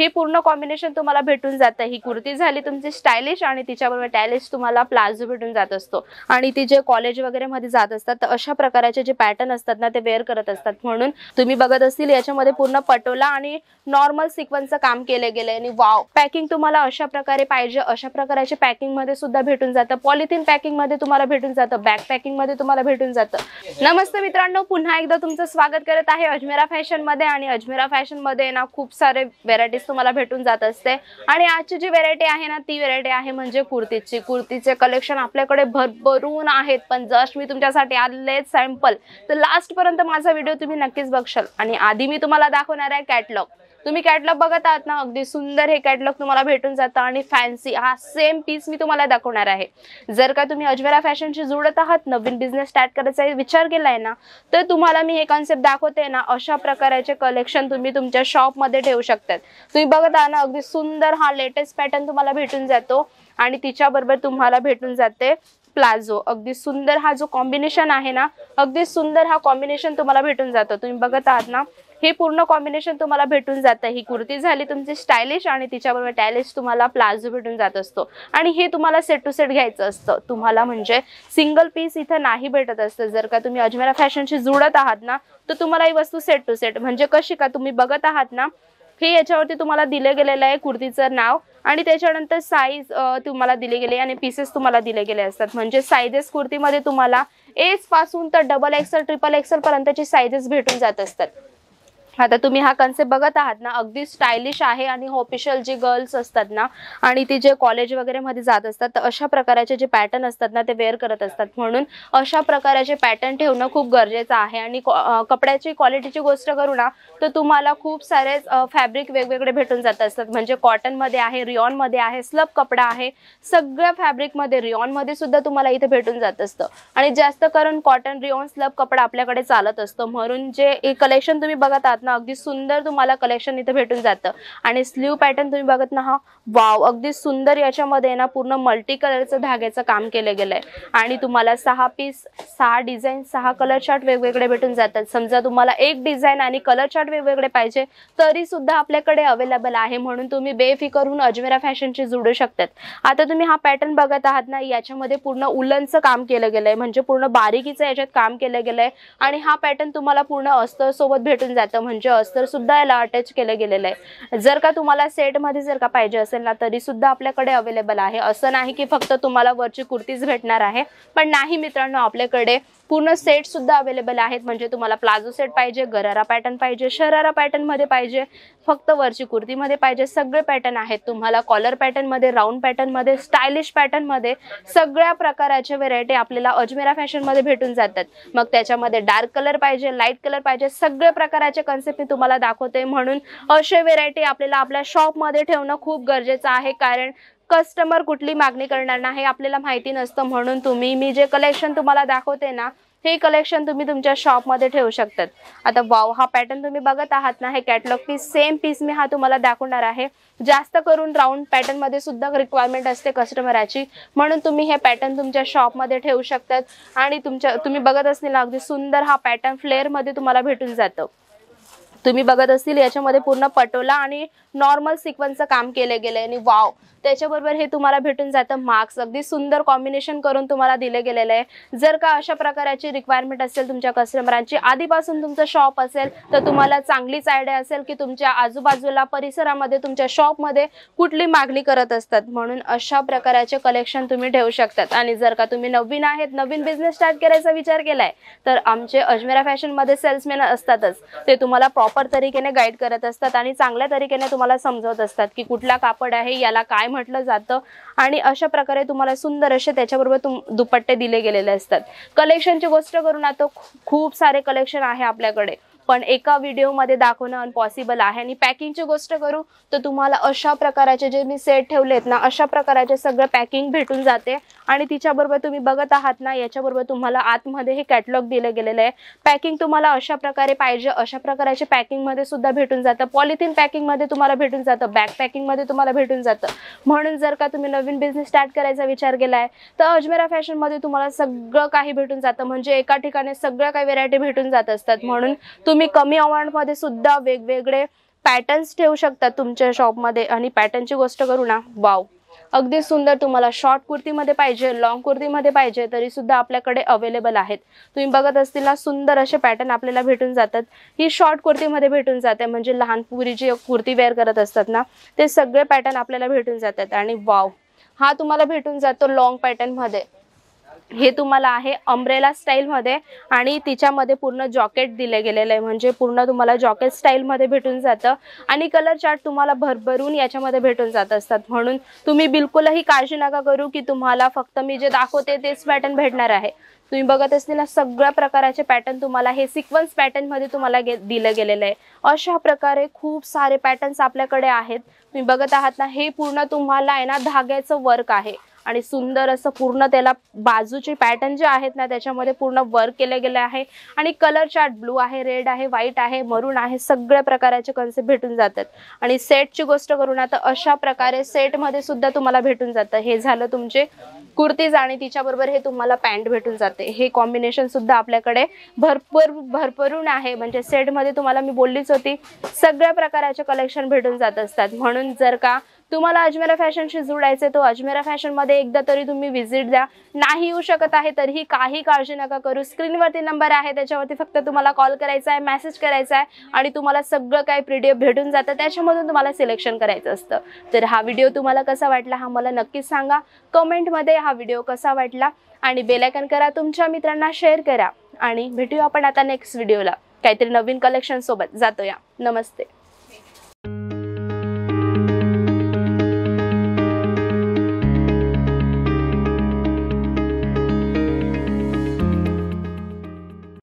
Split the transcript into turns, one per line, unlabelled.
हे पूर्ण कॉम्बिनेशन तुम्हाला भेटून जातं. ही कुर्ती झाली तुमची स्टायलिश आणि तिच्याबरोबर टॅलिश तुम्हाला प्लाझो भेटून जात असतो. आणि ती जे कॉलेज वगैरे मध्ये जात असतात तर अशा प्रकारचे जे पॅटर्न असतात ना ते वेअर करत असतात. म्हणून तुम्ही बघत असतील याच्यामध्ये पूर्ण पटोला आणि नॉर्मल सिक्वन्सचं काम केलं गेले आणि वाव पॅकिंग तुम्हाला अशा प्रकारे पाहिजे अशा प्रकारचे पॅकिंगमध्ये सुद्धा भेटून जातं. पॉलिथिन पॅकिंगमध्ये तुम्हाला भेटून जातं. बॅग पॅकिंगमध्ये तुम्हाला भेटून जातं. नमस्ते मित्रांनो पुन्हा एकदा तुमचं स्वागत करत आहे अजमेरा फॅशनमध्ये आणि अजमेरा फॅशनमध्ये ना खूप सारे व्हेरायटीज तुम्हाला भेटून जात असते. आणि आजची जी व्हेरायटी आहे ना ती व्हेरायटी आहे म्हणजे कुर्तीची. कुर्तीचे कलेक्शन आपल्याकडे भरभरून आहेत. पण जस्ट मी तुमच्यासाठी आले सॅम्पल तर लास्ट पर्यंत माझा व्हिडिओ तुम्ही नक्कीच बघशाल. आणि आधी मी तुम्हाला दाखवणार आहे कॅटलॉग तुम्ही कॅटलॉग बघत आहात ना अगदी सुंदर हे कॅटलॉग तुम्हाला भेटून जातं आणि फॅन्सी हा सेम पीस मी तुम्हाला दाखवणार आहे. जर का तुम्ही अजमेरा फॅशनशी जुळत आहात नवीन बिझनेस स्टार्ट करायचा विचार केलाय ना तर तुम्हाला मी हे कॉन्सेप्ट दाखवते ना अशा प्रकारचे कलेक्शन तुम्ही तुमच्या शॉपमध्ये ठेवू शकतात. तुम्ही बघत आहात ना अगदी सुंदर हा लेटेस्ट पॅटर्न तुम्हाला भेटून जातो आणि तिच्याबरोबर तुम्हाला भेटून जाते प्लाझो अगदी सुंदर हा जो कॉम्बिनेशन आहे ना अगदी सुंदर हा कॉम्बिनेशन तुम्हाला भेटून जातो. तुम्ही बघत आहात ना हे पूर्ण कॉम्बिनेशन तुम्हाला भेटून जातं. ही कुर्ती झाली तुमची स्टायलिश आणि तिच्याबरोबर टॅलिश तुम्हाला प्लाझो भेटून जात असतो. आणि हे तुम्हाला सेट टू सेट घ्यायचं असतं. तुम्हाला म्हणजे सिंगल पीस इथं नाही भेटत असतं. जर का तुम्ही अजमेरा फॅशनशी जुळत आहात ना तर तुम्हाला ही वस्तू सेट टू सेट म्हणजे कशी का तुम्ही बघत आहात ना हे याच्यावरती तुम्हाला दिले गेलेलं आहे कुर्तीचं नाव आणि त्याच्यानंतर साईज तुम्हाला दिले गेले आणि पीसेस तुम्हाला दिले गेले असतात. म्हणजे साईजेस कुर्तीमध्ये तुम्हाला एजपासून तर डबल एक्सल ट्रिपल एक्सेल पर्यंतची साईजेस भेटून जात असतात. आता तुम्ही हा कन्सेप्ट बघत आहात ना अगदी स्टायलिश आहे आणि ऑफिशियल जे गर्ल्स असतात ना आणि ती जे कॉलेज वगैरे मध्ये जात असतात तर अशा प्रकारचे जे पॅटर्न असतात ना ते वेअर करत असतात. म्हणून अशा प्रकारचे पॅटर्न ठेवणं खूप गरजेचं आहे. आणि कपड्याची क्वालिटीची गोष्ट करू ना तर तुम्हाला खूप सारे फॅब्रिक वेगवेगळे भेटून जात असतात. म्हणजे कॉटनमध्ये आहे रिऑनमध्ये आहे स्लब कपडा आहे सगळ्या फॅब्रिकमध्ये रिऑनमध्ये सुद्धा तुम्हाला इथे भेटून जात असतं. आणि जास्त करून कॉटन रिऑन स्लब कपडा आपल्याकडे चालत असतो. म्हणून जे कलेक्शन तुम्ही बघत आहात ना अगदी सुंदर तुम्हाला कलेक्शन इथे भेटून जातं. आणि स्लीव पॅटर्न तुम्ही बघत ना हा वाव अगदी सुंदर याच्यामध्ये ना पूर्ण मल्टी कलरचं धाग्याचं काम केलं गेलंय. आणि तुम्हाला सहा पीस सहा डिझाईन सहा कलर चार्ट वेगवेगळे भेटून जातात. समजा तुम्हाला एक डिझाईन आणि कलर चार्ट वेगवेगळे पाहिजे तरी सुद्धा आपल्याकडे अवेलेबल आहे म्हणून तुम्ही बेफिकर होऊन अजमेरा फॅशनशी जुडू शकतात. आता तुम्ही हा पॅटर्न बघत आहात ना याच्यामध्ये पूर्ण उलनचं काम केलं गेलंय. म्हणजे पूर्ण बारीकीचं याच्यात काम केलं गेलंय. आणि हा पॅटर्न तुम्हाला पूर्ण अस्तर सोबत भेटून जातं. म्हणजे अस्तर सुद्धा याला अटॅच केलं गेलेलं आहे. जर का तुम्हाला सेटमध्ये जर का पाहिजे असेल ना तरी सुद्धा आपल्याकडे अवेलेबल आहे. असं नाही की फक्त तुम्हाला वरची कुर्तीच भेटणार आहे. पण नाही मित्रांनो आपल्याकडे पूर्ण सेट सुद्धा अवेलेबल आहेत. म्हणजे तुम्हाला प्लाझो सेट पाहिजे गरारा पॅटर्न पाहिजे शरारा पॅटर्नमध्ये पाहिजे फक्त वरची कुर्तीमध्ये पाहिजे सगळे पॅटर्न आहेत. तुम्हाला कॉलर पॅटर्नमध्ये राऊंड पॅटर्नमध्ये स्टायलिश पॅटर्नमध्ये सगळ्या प्रकाराच्या व्हेरायटी आपल्याला अजमेरा फॅशनमध्ये भेटून जातात. मग त्याच्यामध्ये डार्क कलर पाहिजे लाइट कलर पाहिजे सगळ्या प्रकाराचे कन्सेप्ट मी तुम्हाला दाखवते. म्हणून असे व्हेरायटी आपल्याला आपल्या शॉपमध्ये ठेवणं खूप गरजेचं आहे. कारण कस्टमर कुठली मागणी करणार ना हे आपल्याला माहिती नसतं म्हणून तुम्ही मी जे कलेक्शन तुम्हाला दाखवते ना हे कलेक्शन तुम्ही तुमच्या शॉपमध्ये ठेवू शकतात. आता वाव हा पॅटर्न तुम्ही बघत आहात ना हे कॅटलॉग पीस सेम पीस मी हा तुम्हाला दाखवणार आहे. जास्त करून राऊंड पॅटर्नमध्ये सुद्धा रिक्वायरमेंट असते कस्टमराची म्हणून तुम्ही हे पॅटर्न तुमच्या शॉपमध्ये ठेवू शकतात. आणि तुमच्या तुम्ही बघत असलेला अगदी सुंदर हा पॅटर्न फ्लेअरमध्ये तुम्हाला भेटून जातं. तुम्ही बघत असतील याच्यामध्ये पूर्ण पटोला आणि नॉर्मल सिक्वन्सचं काम केलं आहे आणि वाव त्याच्याबरोबर हे तुम्हाला भेटून जातं मार्क्स अगदी सुंदर कॉम्बिनेशन करून तुम्हाला दिले गेलेलं आहे. जर का अशा प्रकाराची रिक्वायरमेंट असेल तुमच्या कस्टमरांची आधीपासून तुमचं शॉप असेल तर तुम्हाला चांगलीच आयडिया असेल की तुमच्या आजूबाजूला परिसरामध्ये तुमच्या शॉपमध्ये कुठली मागणी करत असतात. म्हणून अशा प्रकारचे कलेक्शन तुम्ही ठेवू शकतात. आणि जर का तुम्ही नवीन आहेत नवीन बिझनेस स्टार्ट करायचा विचार केलाय तर आमचे अजमेरा फॅशनमध्ये सेल्समॅन असतातच. ते तुम्हाला प्रॉपर तरीकेने गाईड करत असतात आणि चांगल्या तरीकेने तुम्हाला समजवत असतात की कुठला कापड आहे याला काय म्हटलं जातं आणि अशा प्रकारे तुम्हाला सुंदर असे त्याच्याबरोबर तुम दुपट्टे दिले गेलेले असतात. कलेक्शनची गोष्ट करून आता खूप सारे कलेक्शन आहे आपल्याकडे. पण एका व्हिडिओमध्ये दाखवणं अनपॉसिबल आहे. आणि पॅकिंगची गोष्ट करू तर तुम्हाला अशा प्रकाराचे जे मी सेट ठेवलेत ना अशा प्रकाराचे सगळं पॅकिंग भेटून जाते. आणि तिच्याबरोबर तुम्ही बघत आहात ना याच्याबरोबर तुम्हाला आतमध्ये हे कॅटलॉग दिलं गेलेलं आहे. पॅकिंग तुम्हाला अशा प्रकारे पाहिजे अशा प्रकारचे पॅकिंगमध्ये सुद्धा भेटून जातं. पॉलिथिन पॅकिंगमध्ये तुम्हाला भेटून जातं. बॅग पॅकिंगमध्ये तुम्हाला भेटून जातं. म्हणून जर का तुम्ही नवीन बिझनेस स्टार्ट करायचा विचार केलाय तर अजमेरा फॅशनमध्ये तुम्हाला सगळं काही भेटून जातं. म्हणजे एका ठिकाणी सगळं काही व्हेरायटी भेटून जात असतात. म्हणून तुम्ही कमी अमाऊंटमध्ये सुद्धा वेगवेगळे पॅटर्न्स ठेवू शकता तुमच्या शॉपमध्ये आणि पॅटर्नची गोष्ट करू ना वाव अगदी सुंदर तुम्हाला शॉर्ट कुर्तीमध्ये पाहिजे लॉंग कुर्तीमध्ये पाहिजे तरी सुद्धा आपल्याकडे अवेलेबल आहेत. तुम्ही बघत असतील ना सुंदर असे पॅटर्न आपल्याला भेटून जातात. ही शॉर्ट कुर्तीमध्ये भेटून जाते म्हणजे लहान पुरी जी कुर्ती वेअर करत असतात ना ते सगळे पॅटर्न आपल्याला भेटून जातात. आणि वाव हा तुम्हाला भेटून जातो लॉंग पॅटर्नमध्ये हे तुम्हाला आहे अम्ब्रेला स्टाईलमध्ये आणि तिच्यामध्ये पूर्ण जॉकेट दिले गेलेलं आहे. म्हणजे पूर्ण तुम्हाला जॉकेट स्टाईलमध्ये भेटून जातं. आणि कलर चार्ट तुम्हाला भरभरून याच्यामध्ये भेटून जात असतात. म्हणून तुम्ही बिलकुलही काळजी नका करू की तुम्हाला फक्त मी जे दाखवते तेच पॅटर्न भेटणार आहे. तुम्ही बघत असलेल्या सगळ्या प्रकाराचे पॅटर्न तुम्हाला हे सिक्वन्स पॅटर्नमध्ये तुम्हाला गे दिलं गेलेलं आहे. अशा प्रकारे खूप सारे पॅटर्न्स आपल्याकडे आहेत. तुम्ही बघत आहात ना हे पूर्ण तुम्हाला आहे ना धाग्याचं वर्क आहे. आणि सुंदर असं पूर्ण त्याला बाजूचे पॅटर्न जे आहेत ना त्याच्यामध्ये पूर्ण वर्क केले गेले आहे. आणि कलर चार्ट ब्लू आहे रेड आहे व्हाईट आहे मरून आहे सगळ्या प्रकाराचे कन्सेप्ट भेटून जातात. आणि सेटची गोष्ट करू ना तर अशा प्रकारे सेटमध्ये सुद्धा तुम्हाला भेटून जातं. हे झालं तुमचे कुर्तीज आणि तिच्याबरोबर हे तुम्हाला पॅन्ट भेटून जाते. हे कॉम्बिनेशन सुद्धा आपल्याकडे भरपूर भरभरून आहे. म्हणजे सेटमध्ये तुम्हाला मी बोललीच होती सगळ्या प्रकाराचे कलेक्शन भेटून जात असतात. म्हणून जर का तुम्हाला अजमेरा फॅशनशी जुडायचे तो अजमेरा फॅशनमध्ये एकदा तरी तुम्ही व्हिजिट द्या. नाही येऊ शकत आहे तरीही काही काळजी नका करू. स्क्रीनवरती नंबर आहे त्याच्यावरती फक्त तुम्हाला कॉल करायचा आहे मेसेज करायचा आहे आणि तुम्हाला सगळं काही पीडीएफ भेटून जातं. त्याच्यामधून तुम्हाला सिलेक्शन करायचं असतं. तर हा व्हिडिओ तुम्हाला कसा वाटला हा मला नक्कीच सांगा. कमेंटमध्ये हा व्हिडिओ कसा वाटला आणि बेलायकन करा तुमच्या मित्रांना शेअर करा. आणि भेटूया आपण आता नेक्स्ट व्हिडिओला काहीतरी नवीन कलेक्शन सोबत. जातो या नमस्ते.